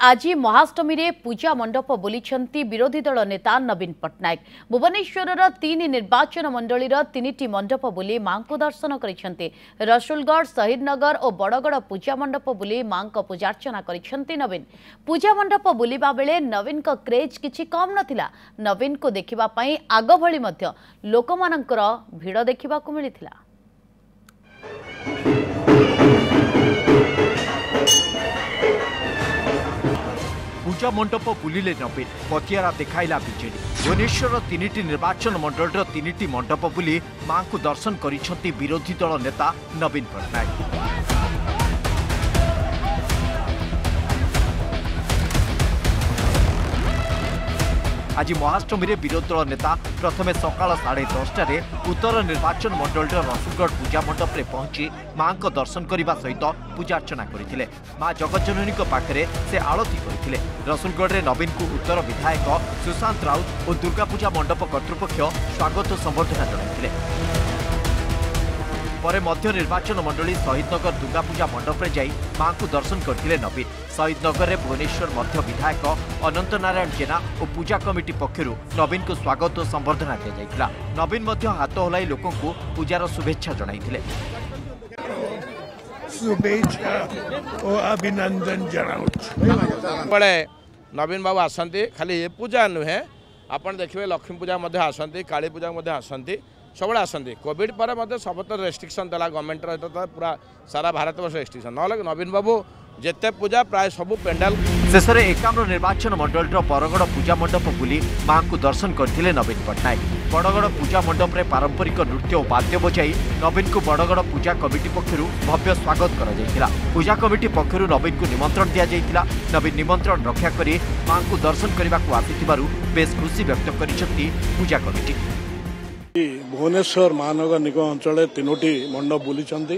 ଆଜି ମହାଷ୍ଟମୀରେ ପୂଜା ମଣ୍ଡପ ବୁଲିଛନ୍ତି ବିରୋଧୀ ଦଳ ନେତା ନବୀନ ପଟ୍ଟନାୟକ। ଭୁବନେଶ୍ୱରର ତିନି ନିର୍ବାଚନ ମଣ୍ଡଳୀର ତିନିଟି ମଣ୍ଡପ ବୁଲି ମାଙ୍କୁ ଦର୍ଶନ କରିଛନ୍ତି। ରସୁଲଗଡ଼ ଶହୀଦନଗର ଓ ବଡ଼ଗଡ଼ ପୂଜା ମଣ୍ଡପ ବୁଲି ମାଙ୍କ ପୂଜାର୍ଚ୍ଚନା କରିଛନ୍ତି ନବୀନ। ପୂଜା ମଣ୍ଡପ ବୁଲିବା ବେଳେ ନବୀନଙ୍କ କ୍ରେଜ୍ କିଛି କମ୍ ନଥିଲା। ନବୀନଙ୍କୁ ଦେଖିବା ପାଇଁ ଆଗ ଭଳି ମଧ୍ୟ ଲୋକମାନଙ୍କର ଭିଡ଼ ଦେଖିବାକୁ ମିଳିଥିଲା ପୂଜା ମଣ୍ଡପ ବୁଲିଲେ ନବୀନ ପତିଆରା ଦେଖାଇଲା ବିଜେଡି। ଭୁବନେଶ୍ୱରର ତିନିଟି ନିର୍ବାଚନ ମଣ୍ଡଳୀର ତିନିଟି ମଣ୍ଡପ ବୁଲି ମାଙ୍କୁ ଦର୍ଶନ କରିଛନ୍ତି ବିରୋଧୀ ଦଳ ନେତା ନବୀନ ପଟ୍ଟନାୟକ। ଆଜି ମହାଷ୍ଟମୀରେ ବିରୋଧୀ ଦଳ ନେତା ପ୍ରଥମେ ସକାଳ ସାଢ଼େ ଦଶଟାରେ ଉତ୍ତର ନିର୍ବାଚନ ମଣ୍ଡଳୀର ରସୁଲଗଡ଼ ପୂଜା ମଣ୍ଡପରେ ପହଞ୍ଚି ମାଙ୍କ ଦର୍ଶନ କରିବା ସହିତ ପୂଜାର୍ଚ୍ଚନା କରିଥିଲେ। ମା ଜଗଜ୍ଜନନୀଙ୍କ ପାଖରେ ସେ ଆଳତୀ କରିଥିଲେ। ରସୁଲଗଡ଼ରେ ନବୀନଙ୍କୁ ଉତ୍ତର ବିଧାୟକ ସୁଶାନ୍ତ ରାଉତ ଓ ଦୁର୍ଗାପୂଜା ମଣ୍ଡପ କର୍ତ୍ତୃପକ୍ଷ ସ୍ୱାଗତ ସମ୍ବର୍ଦ୍ଧନା ଜଣାଇଥିଲେ। ପରେ ମଧ୍ୟ ନିର୍ବାଚନ ମଣ୍ଡଳୀ ଶହୀଦନଗର ଦୁର୍ଗାପୂଜା ମଣ୍ଡପରେ ଯାଇ ମାଙ୍କୁ ଦର୍ଶନ କରିଥିଲେ ନବୀନ। ଶହୀଦନଗରରେ ଭୁବନେଶ୍ୱର ମଧ୍ୟ ବିଧାୟକ ଅନନ୍ତ ନାରାୟଣ ଜେନା ଓ ପୂଜା କମିଟି ପକ୍ଷରୁ ନବୀନଙ୍କୁ ସ୍ୱାଗତ ଓ ସମ୍ବର୍ଦ୍ଧନା ଦିଆଯାଇଥିଲା। ନବୀନ ମଧ୍ୟ ହାତ ହଲାଇ ଲୋକଙ୍କୁ ପୂଜାର ଶୁଭେଚ୍ଛା ଜଣାଇଥିଲେ। ଶୁଭେଚ୍ଛା ଓ ଅଭିନନ୍ଦନ ଜଣାଉଛି। ବେଳେ ନବୀନ ବାବୁ ଆସନ୍ତି ଖାଲି ଏ ପୂଜା ନୁହେଁ ଆପଣ ଦେଖିବେ ଲକ୍ଷ୍ମୀ ପୂଜା ମଧ୍ୟ ଆସନ୍ତି କାଳୀ ପୂଜା ମଧ୍ୟ ଆସନ୍ତି। ସବୁବେଳେ ଆସନ୍ତି। କୋଭିଡ଼ ପରେ ମଧ୍ୟ ସବୁତ ରେଷ୍ଟ୍ରିକ୍ସନ୍ ଦେଲା ଗଭର୍ଣ୍ଣମେଣ୍ଟର ଏଟା ତ ପୁରା ସାରା ଭାରତବର୍ଷ ରେଷ୍ଟ୍ରିକ୍ସନ୍ ନହେଲେ ନବୀନ ବାବୁ ଯେତେ ପୂଜା ପ୍ରାୟ ସବୁ ପେଣ୍ଡାଲ ଶେଷରେ ଏକାମ୍ର ନିର୍ବାଚନ ମଣ୍ଡଳୀର ବରଗଡ଼ ପୂଜା ମଣ୍ଡପ ବୁଲି ମାଙ୍କୁ ଦର୍ଶନ କରିଥିଲେ ନବୀନ ପଟ୍ଟନାୟକ। ବଡ଼ଗଡ଼ ପୂଜା ମଣ୍ଡପରେ ପାରମ୍ପରିକ ନୃତ୍ୟ ଓ ବାଦ୍ୟ ବଜାଇ ନବୀନଙ୍କୁ ବଡ଼ଗଡ଼ ପୂଜା କମିଟି ପକ୍ଷରୁ ଭବ୍ୟ ସ୍ୱାଗତ କରାଯାଇଥିଲା। ପୂଜା କମିଟି ପକ୍ଷରୁ ନବୀନଙ୍କୁ ନିମନ୍ତ୍ରଣ ଦିଆଯାଇଥିଲା। ନବୀନ ନିମନ୍ତ୍ରଣ ରକ୍ଷା କରି ମାଙ୍କୁ ଦର୍ଶନ କରିବାକୁ ଆସିଥିବାରୁ ବେଶ୍ ଖୁସି ବ୍ୟକ୍ତ କରିଛନ୍ତି ପୂଜା କମିଟି। ଭୁବନେଶ୍ୱର ମହାନଗର ନିଗମ ଅଞ୍ଚଳରେ ତିନୋଟି ମଣ୍ଡପ ବୁଲିଛନ୍ତି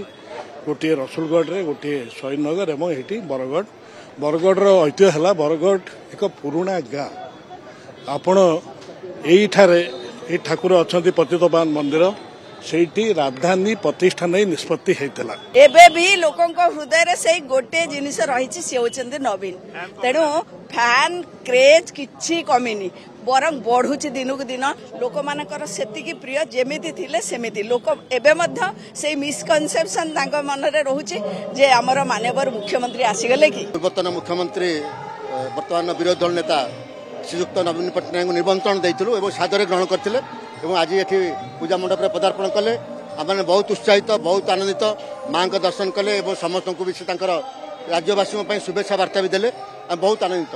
ଗୋଟିଏ ରସୁଲଗଡ଼ରେ ଗୋଟିଏ ଶହୀଦନଗର ଏବଂ ଏଠି ବରଗଡ଼। ବରଗଡ଼ର ଐତିହ୍ୟ ହେଲା ବରଗଡ଼ ଏକ ପୁରୁଣା ଗାଁ। ଆପଣ ଏଇଠାରେ ଏଇ ଠାକୁର ଅଛନ୍ତି ପତିତପାବନ ମନ୍ଦିର। ସେଇଠି ରାଜଧାନୀ ପ୍ରତିଷ୍ଠା ନେଇ ନିଷ୍ପତ୍ତି ହେଇଥିଲା। ଏବେ ବି ଲୋକଙ୍କ ହୃଦୟରେ ସେଇ ଗୋଟିଏ ଜିନିଷ ରହିଛି ସେ ହେଉଛନ୍ତି ନବୀନ। ତେଣୁ ଫ୍ୟାନ୍ କ୍ରେଜ୍ କିଛି କମିନି। ବରଂ ବଢୁଛି ଦିନକୁ ଦିନ। ଲୋକମାନଙ୍କର ସେତିକି ପ୍ରିୟ ଯେମିତି ଥିଲେ ସେମିତି। ଲୋକ ଏବେ ମଧ୍ୟ ସେଇ ମିସକନସେପସନ ତାଙ୍କ ମନରେ ରହୁଛି ଯେ ଆମର ମାନ୍ୟବର ମୁଖ୍ୟମନ୍ତ୍ରୀ ଆସିଗଲେ କି? ପୂର୍ବତନ ମୁଖ୍ୟମନ୍ତ୍ରୀ ଅ, ବର୍ତ୍ତମାନ ବିରୋଧୀ ଦଳ ନେତା ଶ୍ରୀଯୁକ୍ତ ନବୀନ ପଟ୍ଟନାୟକଙ୍କୁ ନିମନ୍ତ୍ରଣ ଦେଇଥିଲୁ ଏବଂ ସାଦରେ ଗ୍ରହଣ କରିଥିଲେ ଏବଂ ଆଜି ଏଠି ପୂଜା ମଣ୍ଡପରେ ପଦାର୍ପଣ କଲେ। ଆମମାନେ ବହୁତ ଉତ୍ସାହିତ ବହୁତ ଆନନ୍ଦିତ। ମାଙ୍କ ଦର୍ଶନ କଲେ ଏବଂ ସମସ୍ତଙ୍କୁ ବି ସେ ତାଙ୍କର ରାଜ୍ୟବାସୀଙ୍କ ପାଇଁ ଶୁଭେଚ୍ଛା ବାର୍ତ୍ତା ବି ଦେଲେ। ବହୁତ ଆନନ୍ଦିତ।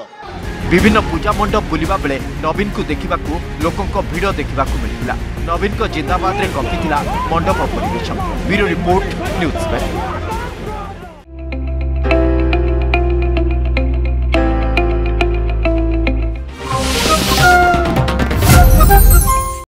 ବିଭିନ୍ନ ପୂଜା ମଣ୍ଡପ ବୁଲିବା ବେଳେ ନବୀନଙ୍କୁ ଦେଖିବାକୁ ଲୋକଙ୍କ ଭିଡ଼ ଦେଖିବାକୁ ମିଳିଥିଲା। ନବୀନଙ୍କ ଜିନ୍ଦାବାଦରେ କପିଥିଲା ମଣ୍ଡପ ପରିବେଶ ବ୍ୟୁରୋ ରିପୋର୍ଟ ନ୍ୟୁଜ୍